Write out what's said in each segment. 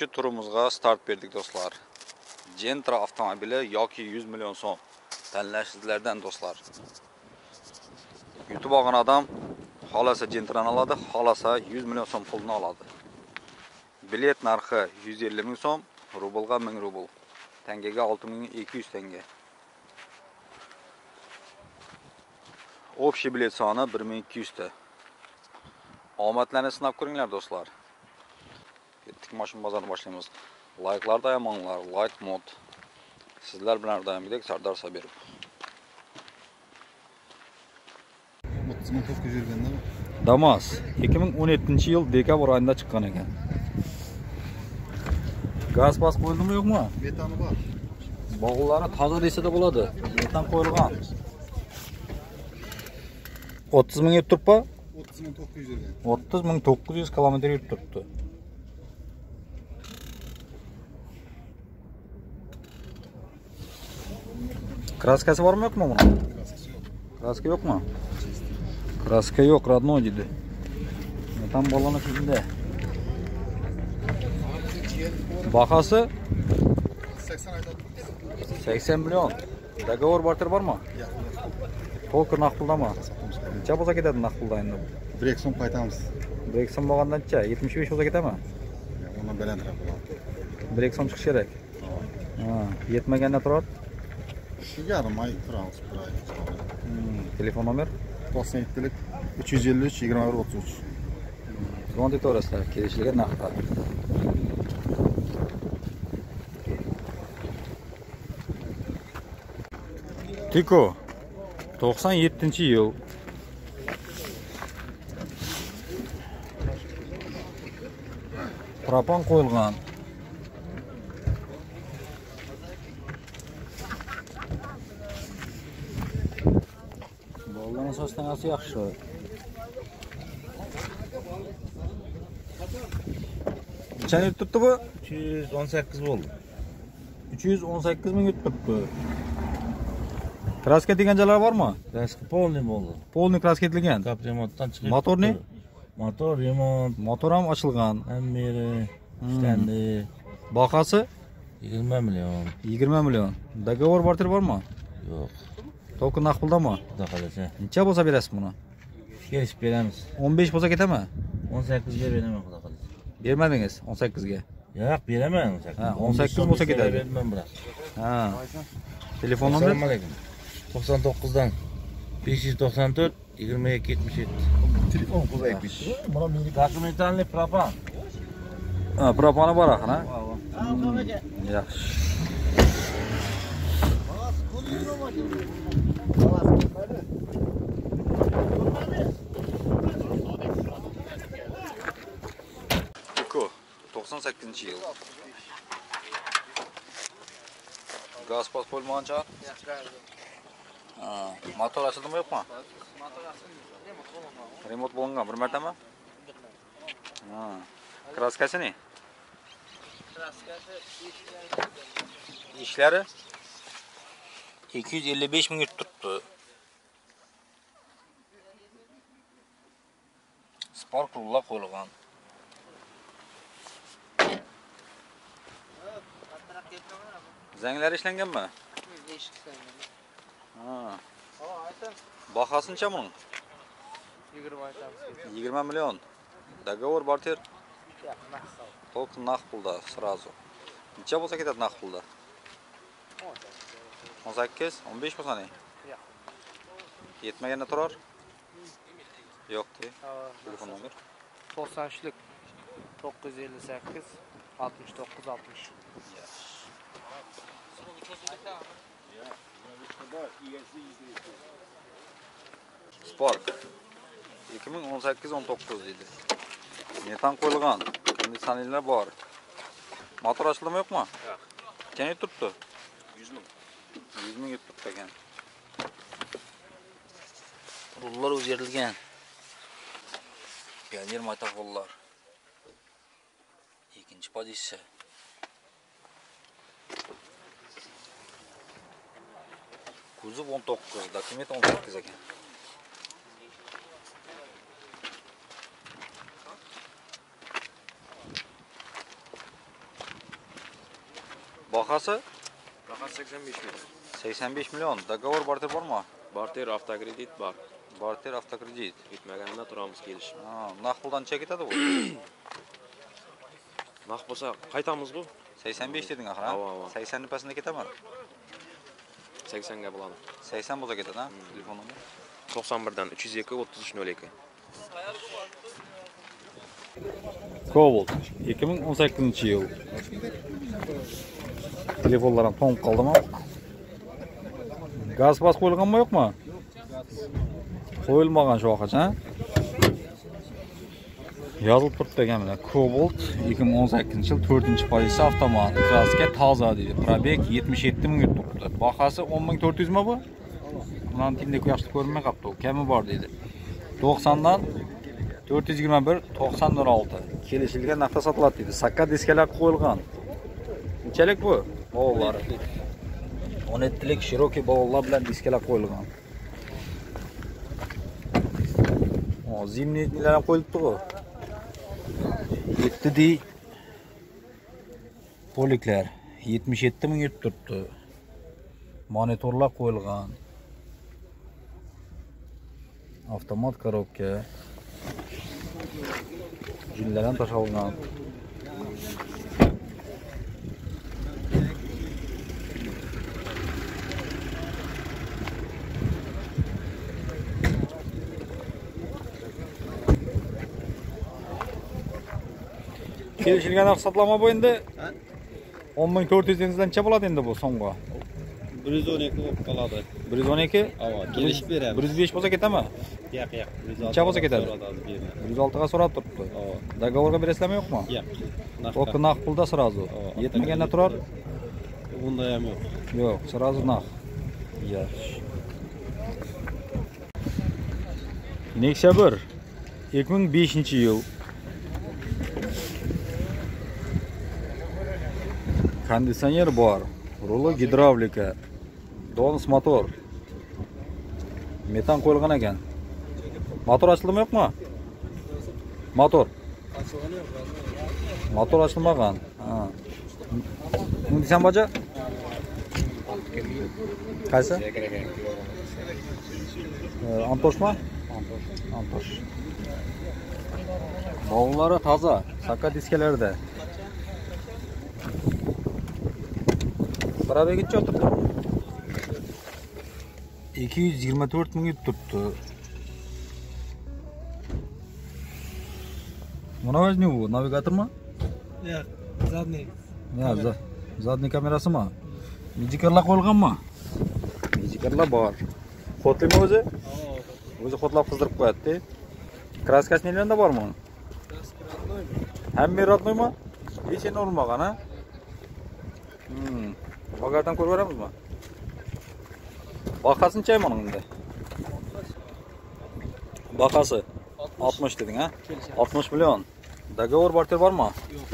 to'rtinchi turimizga start berdik do'stlar. Gentra avtomobili yoki 100 million so'm. Tanlash sizlardan do'stlar. Yutib olgan odam xolasa gentrani oladi xolasa 100 million so'm pulni oladi. Bilet narxi 150 ming so'm rublga 1000 rubl. Tangaga 6200 tanga общий bilet soni 1200 ta omadlarni sinab ko'ringlar do'stlar. Ketdik mashina bozorini boshlaymiz layklarni ayamanglar layk mod. Sizlar bilan doimgidek sardor sabirov o'ttiz ming to'qqiz yuz yurganda damas 2017 yil dekabr oyida chiqqan ekan gaz pas qo'yildimi yo'qmi betoni bor bog'lari toza desa da bo'ladi metan qo'yilgan 30 ming yetib turibmi o'ttiz ming to'qqiz yuz yurgan 30 ming 900 kilometr yurib turibdi kraskasi bormi yo'qmi buni kraskasi yo'q kraska yo'qmi kraska yo'q родной deydi metan baloni shunda bahasi sakson aytadi 80 million договор barter bormi to'lqin naqd puldami necha bo'lsa ketadi naqd pulda endi bir ikki so'm qaytamiz bir ikki so'm bo'lgandancha 75 bo'lsa ketadimi undan balandroq bo'ladi bir ikki so'm chiqishi kerak ha yetmaganda turadi turamiz bir oy Hmm, telefon nomer to'qson yettilik uch yuz ellik uch yigirma bir o'ttiz uch. Zvon etaverasizlar kelishligi naqd tiko 97 yil. Propan qo'yilgan sostanasi yaxshi Qancha yutib turibdi bu? 318 bo'ldi. 318 ming yutib turibdi. Kraska degan joylari bormi? Kraska polniy bo'ldi. Polni kraska etilgan. Kap remontdan chiqib. Motorni? Motor remont, Motor ham ochilgan. hammeri, Hmm. ishtandi. Bahasi 20 million. 20 million. Договор barter bormi? Yo'q, To'lqin naqd puldami? xudo xolasa. Necha bo'lsa berasiz buni? Kelishib beramiz. 15 bo'lsa ketami? 18 ga beraman xudo xolasa. Bermadingiz 18 ga. Yo'q, beraman 18. Ha, 18 bo'lsa ketadi. Berman biroq. Ha. Telefon nomer? Assalomu alaykum. 99 dan 594 22 77. telefon qo'zayibmiz mana meni Dokumentalniy propan. Ha, propani bor axir, ha? Yaxshi. Iko 98 yil. Gaz? Ha, motor ochildimi yo'qmi? Remont bo'lingan bir martami? Ha. Kraskasi-ni? ishlari 255 минут тұрпты. Спаркулла қойлыған. Зәңілер ішленген бі? Бақасын ше мұның? 20 миллион. Договор бар тер? Толқы нақ бұлда, сразу. Неше болса кетеді нақ бұлда? 18 15 bo'lsa ne yetmaganda turar yo'qdi telefon nomer to'qson uchlik to'qqiz yuz ellik sakkiz oltmish to'qqiz oltmish spark 2018-19 deydi metan qo'yilgan konditsionerlar bor motor ochildimi yo'qmi qancha turibdi 100 ming 100 ming turibdi rullar o'zgartirilgan pioner matofollar ikkinchi pozitsiya kuzov 19 dokument 18 ekan. Bahası 85 milyon. 85 milyon. Dogovor barter bormi? Barter avtokredit bor. Barter avtokredit. Yetmaganida turamiz kelishib. Ha, naqd puldan necha ketadi bu? Naq bo'lsa qaytamiz-ku. 85 deding axir, ha? Ava, ava. 80 pasında ketami? 80 ga bo'ladi. 80 bo'lsa ketadi, ha? Telefon nomer. 91 dan 302 3302. Cobalt 2018 yil. Telefonlarim to'nib qoldimi? Gaz bas qo'yilganmi yo'qmi? Qo'yilmagan shu vaqtgacha. Yozilib turibdi ekan mana Cobalt 2018 yil 4-pozitsiya avtomat. Kraska toza deydi. Probeg 77 ming yurib turibdi. Bahasi 10400 mi bu? Bundan tindek yaxshi ko'rinmay qolibdi. Kami bor deydi. 90 dan 421 9006 kelishilgan narxda sotiladi deydi. Sakka diskalar qo'yilgan. Nechalik bu? Bovlari. 17lik Cherokee bovlar bilan diskalar qo'yilgan. O, zimniylar ham qo'yilibdi-ku. 7D poliklar 77 ming yutib turibdi. Monitorlar qo'yilgan. Avtomat korobka. Jillar ham tashalgan. Kelishilgan narx sotlama bu endi 10400 necha bo'ladi endi bu so'mga? 112 bo'lib qoladi. 112 Avo, kelishib beramiz. 105 bo'lsa ketami? Yo'q, yo'q. Necha bo'lsa ketadi? 106 ga so'rab turibdi. Договорga berasizlarmi yo'qmi? yo'q. Только naqd pulda сразу. Yetmaganda turar? Bunda ham yo'q. Yo'q, сразу naqd. Yaxshi. Nexia 1 2005-yil. Konditsioner bor. Rulo gidravlika. Donus motor. Metan qo'yilgan ekan. Motor ochildimi yo'qmi? Motor. Motor ochilmagan. Ha. Desam baja? Qaysi? Antoshmi? Antosh. Bog'lari toza, sakka diskalarda. Probegi o'tirdi. 224 ming turibdi. Mana o'zi bu navigatormi? Yo'q, zadniy. Ya, za zadniy kamerasimi? Mijikarlar qo'yilganmi? Mijikarlar bor. Xotlimi o'zi? O'zi xotlab qizdirib qo'yadi. Kraskasi nelarda bormi? uni? Hamma rodnoymi? Hech endi urilmagan, ha? Hmm. Bagardan ko'rib beramizmi? Bahasi necha mana unda? Bahasi 60 deding, ha? 60 million. Договор barter bormi? Yo'q.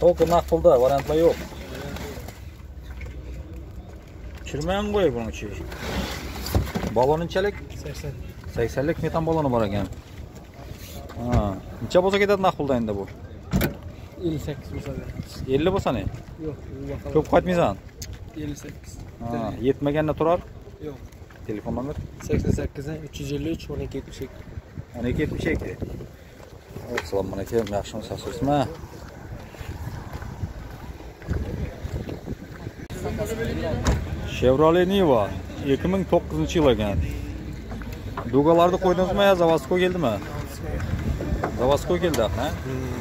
Только naqd pulda, variantlar yo'q. Tushirmayman qo'y buning ichi. Balon nechalik? 80. 80 lik metan baloni bor ekan. Ha, necha bo'lsa ketadi naqd pulda endi bu? 58 bo'lsa da. 50 bo'lsa ne? Yo'q. Ko'p qaytmaysan. 58. Ha, yetmaganda turar. Yo'q. Telefon nomer 88 dan 353 12 72. 1272. Assalomu alaykum. Yaxshimisiz, yaxshimisizmi? Chevrolet Niva 2009 yil ekan. Dugalarni qo'ydingizmi yo zavодской keldimi? Zavодской keldi, ha?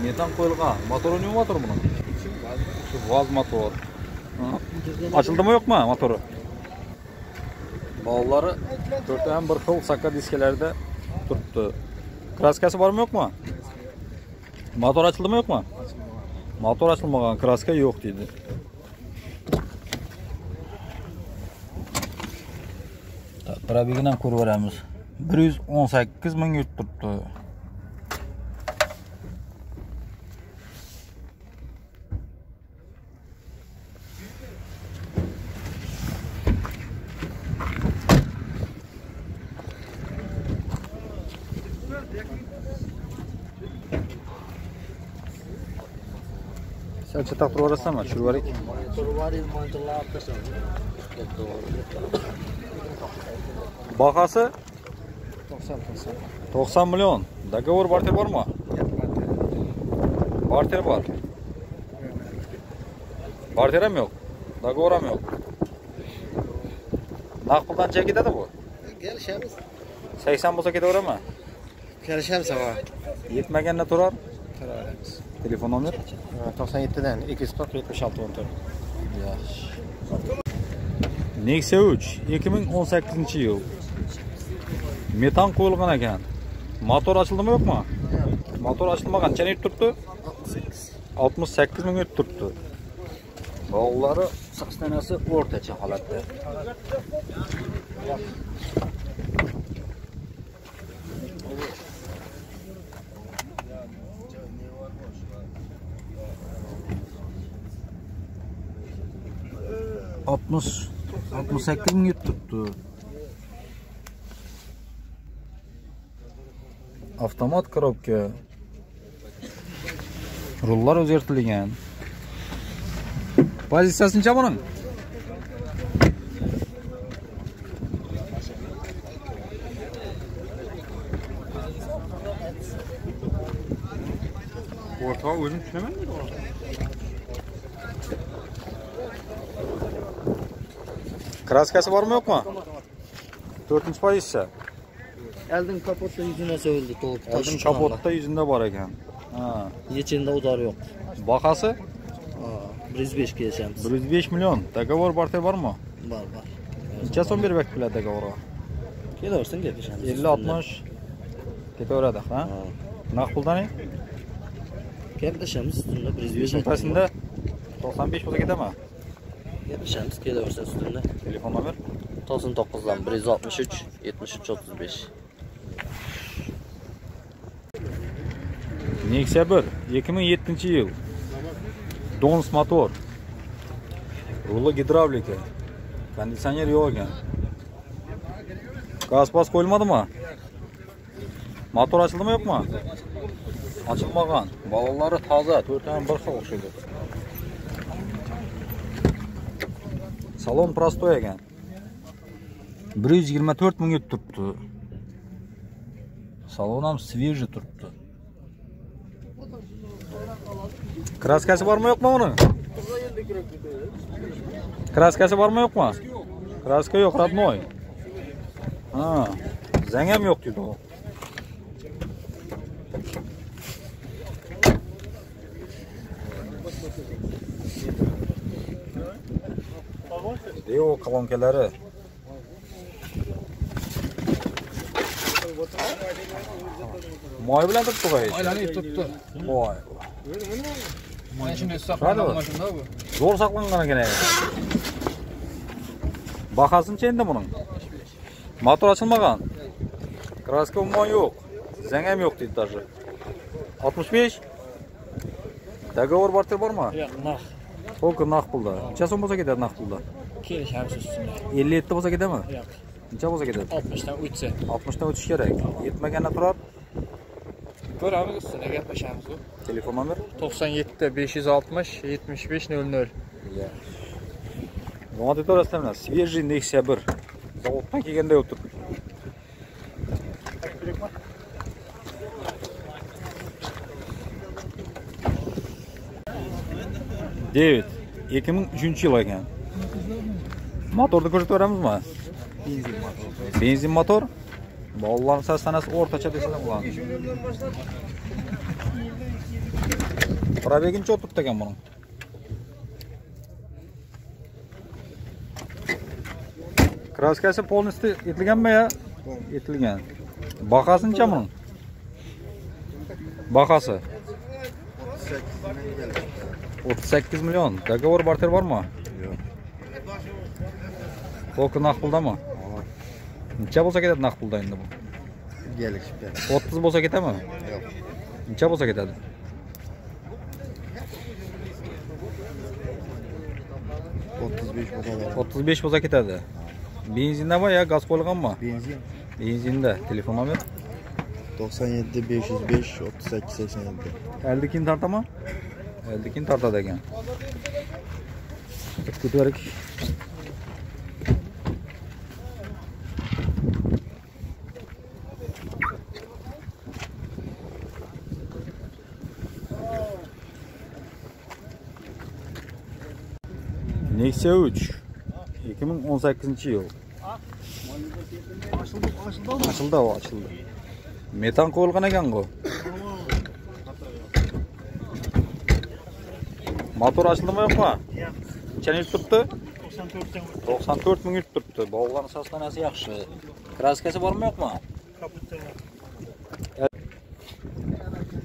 Metan qo'yilgan. Motori nima motor buni? Shu vaz motor. Ha. Ochildimi yo'qmi motori? Bog'lari to'rtta ham bir xil sakka diskalarda turibdi. Kraskasi bormi yo'qmi? Motor ochildimi yo'qmi? Motor ochilmagan, kraska yo'q deydi. Probegini ham ko'rib beramiz. 118 ming yurib turibdi. Sal chetaq turib yuborasizmi? Tushirib yuboring. Bahası 90 90. 90 milyon. Dogovor barter bormi? Barter bor. Barter ham yo'q. Dogovor ham yo'q. Naqd puldan necha ketadi bu? Kelishamiz. 80 bo'lsa ketaveradimi? Kelishamiz. Yetmaganda turar. Turaveramiz. Telefon nomer? 97'den 240 76 14. Yaxshi. Nexia 3 2018-yil. Metan qo'yilgan ekan. Motor ochildimi yo'qmi? Motor ochilmagan. Necha yut turibdi? 68 ming yut turibdi. Bog'lari saxstanasi o'rtacha holatda. Altmış, 68 ming yut turibdi. Avtomat korobka. Rullar o'zgartirilgan. Pozitsiyasi necha buning? Ortağı özüm düşünemem mi? Kraskasi bormi yo'qmi? 4 pozitsiya. Eldin kapotta yüzüne sövüldü doğup Oldin kapotda yuzunda bor ekan. Ha. İçinde udar yok. Bahası Aa, biz beş geçemiz. 105 milyon. Dogovor barter bormi? Var var. Necha so'm berib keladi dogovorga? Geliyorsun geçemiz. 50 60 ketaveradi, ha? Ha. Naqd puldan Geçemiz üstünde biz 100 beş pasında 95 bo'lsa ketami? Geçemiz geliyorsun üstünde. Telefon nomer 99'dan 163 73 35. Nexia 1 2007-yil. Dons motor. Ruli gidravlika. Konditsioner yo'q ekan. Gaz qo'yilmadimi? Motor ochildimi yo'qmi? Ochilmagan. Balollari toza, to'rtdan bir xil o'xshaydi. салон простой екен бір жүз жиырма төрт мың ет салонам свежі тұрды. краскасы бар ма жоқ па оның? краскасы бар ма жоқ па краска жоқ родной а зәңем жоқ дейді ғой u. Devo kolonkalari. Moy bilan turibdi qo'yish. Aylanib turibdi. Voy. Mana shunday saqlangan mashina bu. Zo'r saqlangan ekan. Bahosinchi endi buning? Motor ochilmagan. Kraska umuman yo'q. Zang ham yo'q deydi даже. 65. Договор barter bormi? Yo'q, naq. To'lqin naqd pulda. Necha so'm bo'lsa ketadi pulda? Kelishamiz ustida. 57 bo'lsa ketadimi? Yo'q. Necha bo'lsa ketadi? 60 dan o'tsa. 60 dan o'tish kerak. Yetmaganda turar. Ko'ramiz ustida gaplashamiz. Telefon nomer? 97 560 75 00. Nima deb to'rasizlar? Свежий Nexia 1. Zavoddan kelganda o'tib. David 2003 yil ekan. Motorni ko'rsatib beramizmi? Benzin motor. Benzin motor. Bolalar sastanasi o'rtacha desalar bo'ladi. Probegi necha o'tibdi ekan buning? Kraskasi полностью etilganmi ya? Etilgan. Bahasi necha buning? Bahasi 38 million. Dogovor barter bormi? To'lqin naqd puldami? Necha bo'lsa ketadi naqd pulda endi bu? Gelişip gel. 30 bo'lsa ketami? Yo'q. Necha bo'lsa ketadi? 35 bo'lsa 35 bo'lsa ketadi. Benzindami yo gaz qo'yilganmi? Benzin Benzinda. Telefon nomer? 97 505 38 87. Eldikin tartaman? Eldikini tortadi ekan. 3 2018 yıl. ochildi. Ochildi, ochildi. Metan qo'yilgan ekan bu. Motor ochildimi yo'qmi? Yo'q. Qancha yutib turibdi? 94 ming yutib turibdi. Bog'larni sostanasi yaxshi. Kraskasi bormi yo'qmi? Kapotda.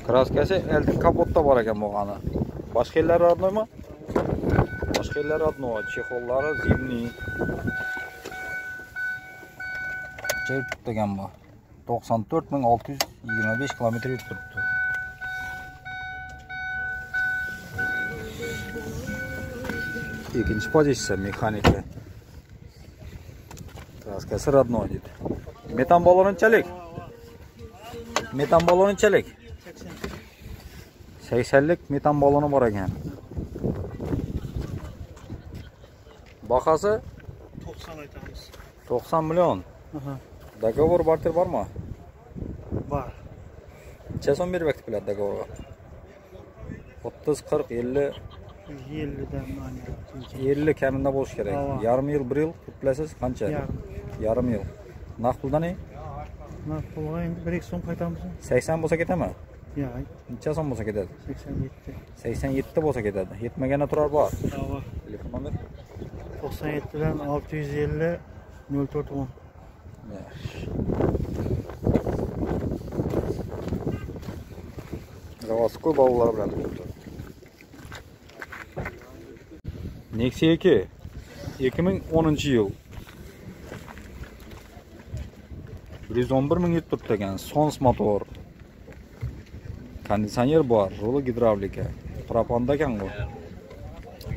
Kraskasi eldik kapotda bor ekan bo'lgani. Boshqa yerlari роднойmi? Chexollari zimniy. Qancha yutib turibdi ekan bu? 94625 kilometr yutib turibdi. ikkinchi pozitsiya mexanika kraskasi родной deydi metan balonunchalik metan balonunchalik saksonlik metan baloni bor ekan bahasi to'qson aytamiz. To'qson million. Договор barter bormi? Bor. Necha so'm beryapti bular договорga o'ttiz qirq ellik ellidan ellik kamida bo'lishi kerak. Yarim yil bir yil to'plasiz qancha? Yarim. Yil. Naqd puldani pulga endi bir ikki so'm qaytamiz. Sakson bo'lsa ketami? Yo'q necha so'm bo'lsa ketadi? Sakson yetti. Sakson yetti bo'lsa ketadi. Yetmaganda turar bor. Telefon nomer to'qson yettidan olti yuz ellik nol to'rt o'n заводской bilan nexia 2 2010 yil. 111 ming yutib turibdi ekan sons motor. Konditsioner bor ruli gidravlika. Proponda ekan bu.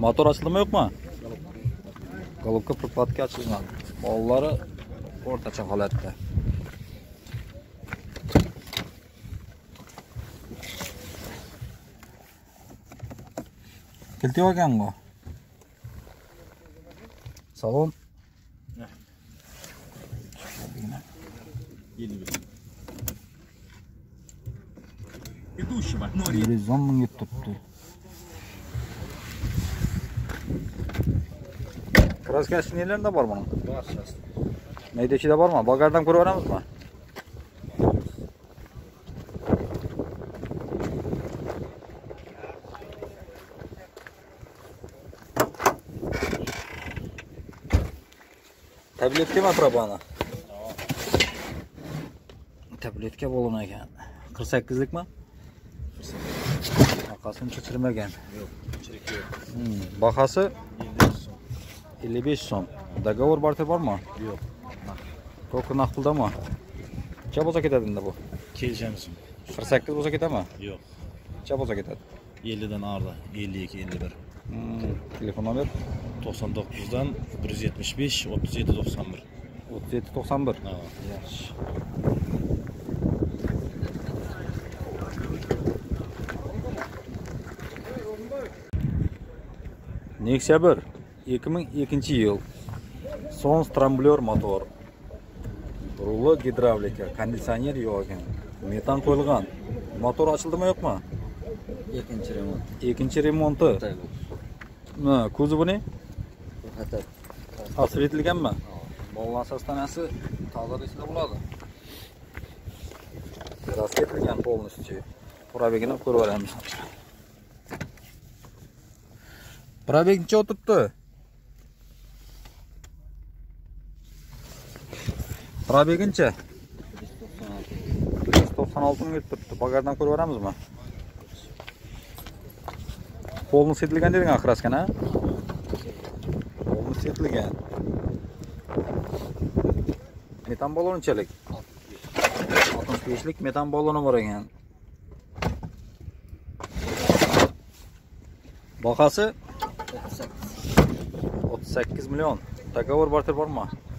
Motor ochildimi yo'qmi golubka прокладка ochilgan bolalari o'rtacha holatda kilti olgan bu salon bir yuz turibdi kraskasi nelarida bor buning mayda ichida bormi bagajdan ko'rib olamizmi tabletkami probani tabletka bo'lgan ekan qirq sakkizlikmi orqasini kechirmagan Hmm, bahasi ellik besh so'm. Договор barter bormi? Yo'q. Только naqd puldami necha bo'lsa ketadi endi bu. Kelishamiz. Qirq sakkiz bo'lsa ketadimi? Yo'q. Necha bo'lsa ketadi. Ellidan orda ellik ikki ellik bir. Hmm, telefon nomer to'qson to'qqizdan bir yuz yetmish besh o'ttiz yetti to'qson bir. o'ttiz yetti to'qson bir. Ha. yaxshi. Nexia bir. Ikki ming ikkinchi yil sons tramblyor motor. Ruli gidravlika konditsioner yo'q ekan metan qo'yilgan. Motor ochildimi yo'qmi? Ikkinchi remont. Ikkinchi remonti. Ha, kuzovini osvetilganmi bog'lan sostanasi toza desda bo'ladi. Rasketilgan полностью probegini ko'rib olamiz. Probeg necha o'tibdi probegincha bir yuz to'qson olti ming o'tibdi bagajdan ko'rib olamizmi polni setilgan deding a polni setilgan. Metan balonchalik 65 lik metan baloni bor ekan. Bahasi 38 million. Договор barter bormi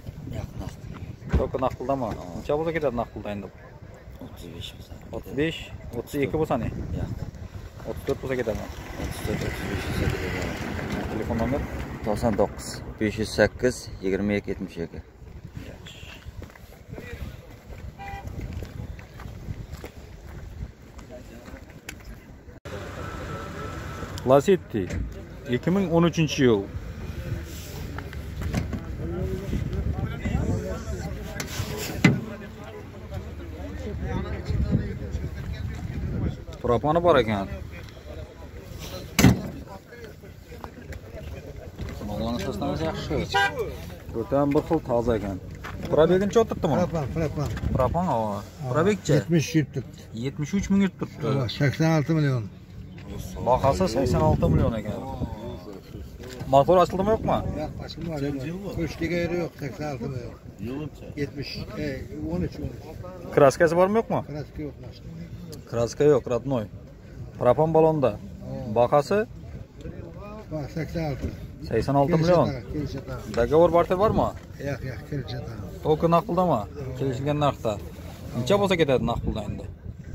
только naqd puldami necha bo'lsa ketadi naqd pulda endi 35 35 32 bo'lsa ne 34 bo'lsa ketaman 34 508 telefon nomer 99 508 22 72 Lasetti 2013 yıl Propani bor ekan. Mallarni sostangiz yaxshi. To'rtam bir xil toza ekan. Probegini o'tiribdimi? Propan, propan. Propan, ha. Probegchi 70 yurtdik. 73 ming yurib turibdi. 86 million. Bahası 86 milyon ekan. Motor açıldımı yok mu? Yok, açılma. Koştiga yeri yok, 86 milyon. 70, e, 13, 13. Kraskası var mı yok mu? Kraska yok maşın. Kraska yok, radnoy. Propan balonda. Bak, 86. 86 milyon. Kelişe tamam. Dogovor barter? Yok, yok, kelişe tamam. Toki naqdda mı? Kelishilgan narxda. Necha bo'lsa ketadi naqd pulda endi?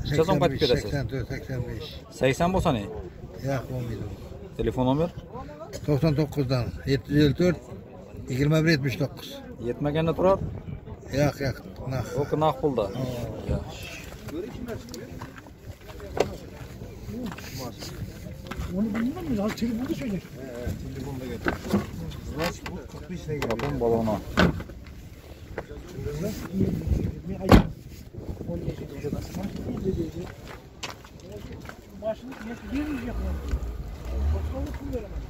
Necha so'm qaytib ketasiz? 84, 85. 80 bo'lsa ne? 10 milyon. Telefon nomer? 99'dan 754 21 79. Yetmaganda turar. Yok, yok. Nah. Toki naqd pulda. Yaxshi. var. Onu bilmiyor muyuz? Ha telefonu söyle. Evet, telefonu da getir. Kulaç bu kapı içine geliyor. Bakın balona. Çıldırdı. 20 ay. 10 yaşında. Başını 100 yapıyor. Çok sağlıklı veremez.